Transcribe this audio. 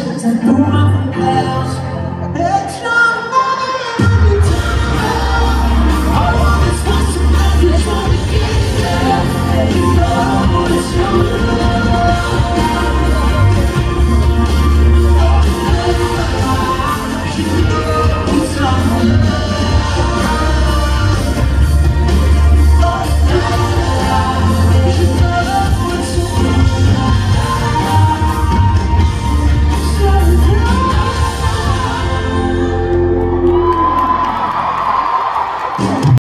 and through my. It's not